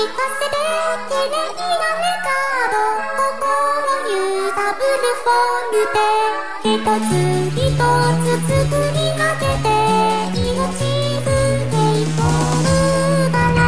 びたせて綺麗なメカード心揺さブルフォルテ一つ一つ作りかけて命づけイコールバラ